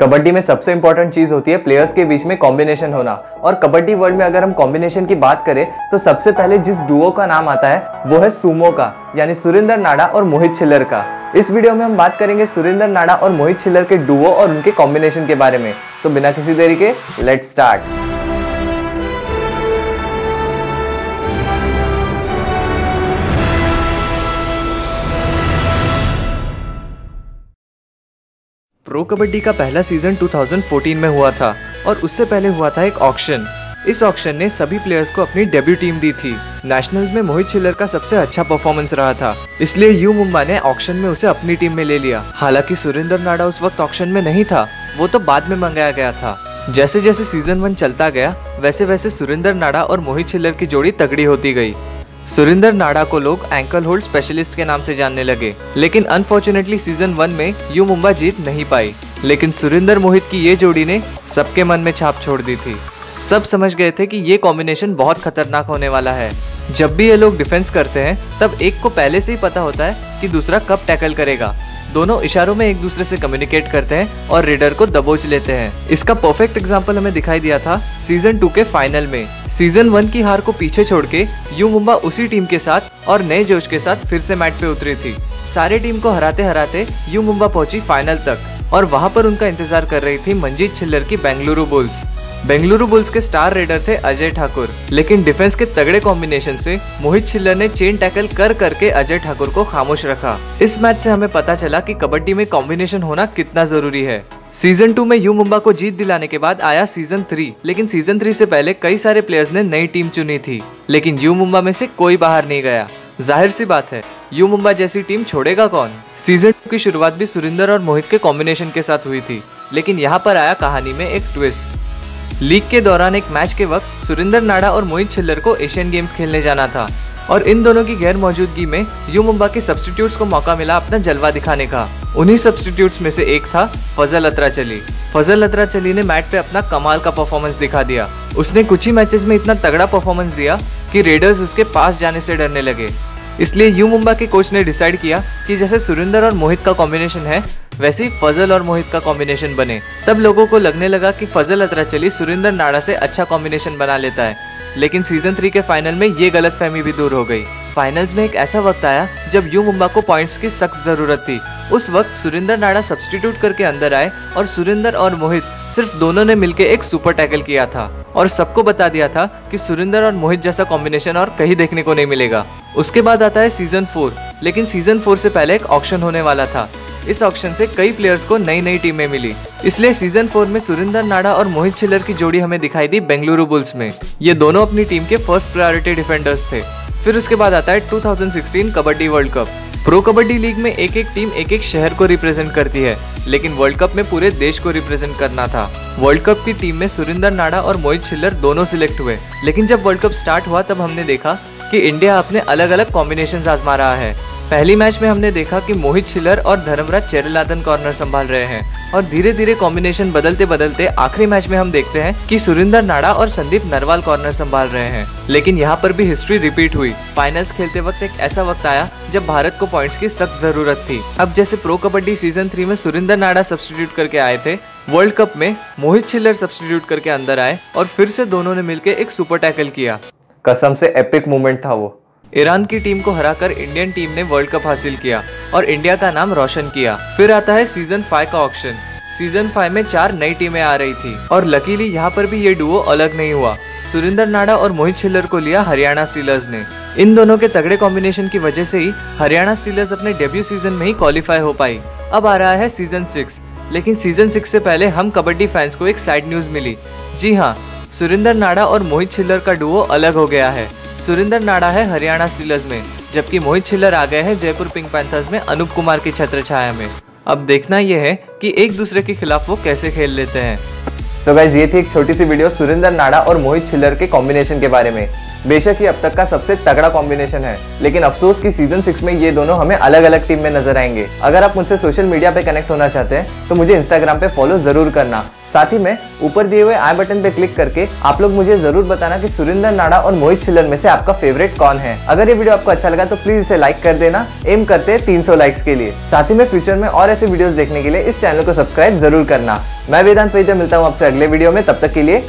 कबड्डी में सबसे इंपॉर्टेंट चीज़ होती है प्लेयर्स के बीच में कॉम्बिनेशन होना। और कबड्डी वर्ल्ड में अगर हम कॉम्बिनेशन की बात करें तो सबसे पहले जिस डुओ का नाम आता है, वो है सुमो का, यानी सुरेंद्र नाडा और मोहित छिल्लर का। इस वीडियो में हम बात करेंगे सुरेंद्र नाडा और मोहित छिल्लर के डुओ और उनके कॉम्बिनेशन के बारे में। सो बिना किसी देरी के लेट स्टार्ट प्रो कबड्डी का पहला सीज़न 2014 में हुआ था और उससे पहले हुआ था एक ऑक्शन इस ऑक्शन ने सभी प्लेयर्स को अपनी डेब्यू टीम दी थी। नेशनल्स में मोहित छिल्लर का सबसे अच्छा परफॉर्मेंस रहा था। इसलिए यू मुंबा ने ऑक्शन में उसे अपनी टीम में ले लिया। हालाँकि सुरेंद्र नाडा उस वक्त ऑक्शन में नहीं था, वो तो बाद में मंगाया गया था। जैसे जैसे सीज़न वन चलता गया वैसे वैसे सुरेंद्र नाडा और मोहित छिल्लर की जोड़ी तगड़ी होती गई। सुरेंद्र नाडा को लोग एंकल होल्ड स्पेशलिस्ट के नाम से जानने लगे, लेकिन अनफॉर्चुनेटली सीज़न वन में यू मुंबा जीत नहीं पाई। लेकिन सुरेंदर मोहित की ये जोड़ी ने सबके मन में छाप छोड़ दी थी। सब समझ गए थे कि ये कॉम्बिनेशन बहुत खतरनाक होने वाला है। जब भी ये लोग डिफेंस करते हैं, तब एक को पहले से ही पता होता है कि दूसरा कब टैकल करेगा। दोनों इशारों में एक दूसरे से कम्युनिकेट करते हैं और रीडर को दबोच लेते हैं। इसका परफेक्ट एग्ज़ाम्पल हमें दिखाई दिया था सीज़न टू के फाइनल में। सीज़न वन की हार को पीछे छोड़ के यू मुंबा उसी टीम के साथ और नए जोश के साथ फिर से मैट पे उतरी थी। सारे टीम को हराते हराते यू मुंबा पहुँची फाइनल तक और वहाँ पर उनका इंतज़ार कर रही थी मंजीत छिल्लर की बेंगलुरु बुल्स बेंगलुरु बुल्स के स्टार रेडर थे अजय ठाकुर। लेकिन डिफेंस के तगड़े कॉम्बिनेशन से मोहित छिल्लर ने चेन टैकल कर करके अजय ठाकुर को खामोश रखा। इस मैच से हमें पता चला कि कबड्डी में कॉम्बिनेशन होना कितना ज़रूरी है। सीज़न टू में यू मुंबा को जीत दिलाने के बाद आया सीज़न थ्री लेकिन सीज़न थ्री से पहले कई सारे प्लेयर्स ने नई टीम चुनी थी। लेकिन यू मुंबा में से कोई बाहर नहीं गया। ज़ाहिर सी बात है यू मुंबा जैसी टीम छोड़ेगा कौन? सीज़न टू की शुरुआत भी सुरिंदर और मोहित के कॉम्बिनेशन के साथ हुई थी। लेकिन यहाँ पर आया कहानी में एक ट्विस्ट लीग के दौरान एक मैच के वक्त सुरेंद्र नाडा और मोहित छिल्लर को एशियन गेम्स खेलने जाना था और इन दोनों की गैर मौजूदगी में यू मुंबा के सब्सटीट्यूट्स को मौका मिला अपना जलवा दिखाने का। उन्हीं सब्सटीट्यूट्स में से एक था फजल अतरा चली फजल अतरा चली ने मैट पे अपना कमाल का परफॉर्मेंस दिखा दिया। उसने कुछ ही मैचेस में इतना तगड़ा परफॉर्मेंस दिया कि रेडर्स उसके पास जाने से डरने लगे। इसलिए यू मुंबा के कोच ने डिसाइड किया कि जैसे सुरेंद्र और मोहित का कॉम्बिनेशन है वैसे ही फजल और मोहित का कॉम्बिनेशन बने। तब लोगों को लगने लगा कि फजल अतरा चली सुरेंद्र नाडा से अच्छा कॉम्बिनेशन बना लेता है। लेकिन सीज़न थ्री के फाइनल में ये गलत फहमी भी दूर हो गई। फाइनल्स में एक ऐसा वक्त आया, जब यू मुंबा को पॉइंट्स की सख्त ज़रूरत थी। उस वक्त सुरेंद्र नाडा सब्सटीट्यूट करके अंदर आए और सुरेंद्र और मोहित सिर्फ़ दोनों ने मिलकर एक सुपर टैकल किया था। और सबको बता दिया था कि सुरेंद्र और मोहित जैसा कॉम्बिनेशन और कहीं देखने को नहीं मिलेगा। उसके बाद आता है सीज़न फोर लेकिन सीज़न फोर से पहले एक ऑप्शन होने वाला था। इस ऑप्शन से कई प्लेयर्स को नई नई टीमें मिली। इसलिए सीज़न फोर में सुरेंद्र नाडा और मोहित छिल्लर की जोड़ी हमें दिखाई दी बेंगलुरु बुल्स में। ये दोनों अपनी टीम के फ़र्स्ट प्रायोरिटी डिफेंडर्स थे। फिर उसके बाद आता है 2016 Kabaddi World Cup Pro Kabaddi League में एक एक टीम एक एक शहर को रिप्रेजेंट करती है, लेकिन वर्ल्ड कप में पूरे देश को रिप्रेजेंट करना था। वर्ल्ड कप की टीम में सुरेंद्र नाडा और मोहित छिल्लर दोनों सिलेक्ट हुए। लेकिन जब वर्ल्ड कप स्टार्ट हुआ, तब हमने देखा कि इंडिया अपने अलग अलग कॉम्बिनेशन आजमा रहा है। पहली मैच में हमने देखा कि मोहित छिलर और धर्मराज चेरलादन कॉर्नर संभाल रहे हैं और धीरे धीरे कॉम्बिनेशन बदलते बदलते आखिरी मैच में हम देखते हैं कि सुरेंद्र नाडा और संदीप नरवाल कॉर्नर संभाल रहे हैं। लेकिन यहाँ पर भी हिस्ट्री रिपीट हुई। फाइनल्स खेलते वक्त एक ऐसा वक्त आया जब भारत को पॉइंट्स की सख्त ज़रूरत थी। अब जैसे प्रो कबड्डी सीज़न थ्री में सुरेंद्र नाडा सब्सटीट्यूट करके आए थे वर्ल्ड कप में मोहित छिल्लर सब्सटीट्यूट करके अंदर आए और फिर से दोनों ने मिलकर एक सुपर टैकल किया। कसम से एपिक मोमेंट था वो। ईरान की टीम को हराकर इंडियन टीम ने वर्ल्ड कप हासिल किया और इंडिया का नाम रोशन किया। फिर आता है सीज़न फाइव का ऑप्शन सीज़न फाइव में चार नई टीमें आ रही थी और लकीली यहाँ पर भी ये डुओ अलग नहीं हुआ। सुरेंद्र नाडा और मोहित छिल्लर को लिया हरियाणा स्टीलर्स ने। इन दोनों के तगड़े कॉम्बिनेशन की वजह से ही हरियाणा स्टीलर्स अपने डेब्यू सीज़न में ही क्वालिफाई हो पाई। अब आ रहा है सीज़न सिक्स लेकिन सीज़न सिक्स से पहले हम कबड्डी फैंस को एक साइड न्यूज़ मिली। जी हाँ सुरेंद्र नाडा और मोहित छिल्लर का डुओ अलग हो गया है। सुरेंद्र नाडा है हरियाणा स्टीलर्स में, जबकि मोहित छिल्लर आ गए हैं जयपुर पिंक पैंथर्स में अनूप कुमार की छत्र छाया में। अब देखना यह है कि एक दूसरे के खिलाफ वो कैसे खेल लेते हैं। सो so गाइज़ ये थी एक छोटी सी वीडियो सुरेंद्र नाडा और मोहित छिल्लर के कॉम्बिनेशन के बारे में। बेशक ये अब तक का सबसे तगड़ा कॉम्बिनेशन है, लेकिन अफसोस की सीज़न सिक्स में ये दोनों हमें अलग अलग टीम में नज़र आएँगे। अगर आप मुझसे सोशल मीडिया पे कनेक्ट होना चाहते हैं तो मुझे इंस्टाग्राम पे फॉलो ज़रूर करना। साथ ही में ऊपर दिए हुए आई बटन पे क्लिक करके आप लोग मुझे ज़रूर बताना कि सुरेंद्र नाडा और मोहित छिल्लर में से आपका फेवरेट कौन है। अगर ये वीडियो आपको अच्छा लगा तो प्लीज़ इसे लाइक कर देना। एम करते हैं 300 लाइक्स के लिए। साथ ही में फ्यूचर में और ऐसे वीडियोस देखने के लिए इस चैनल को सब्सक्राइब ज़रूर करना। मैं वेदांत वैद्य मिलता हूँ आपसे अगले वीडियो में। तब तक के लिए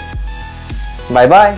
बाय बाय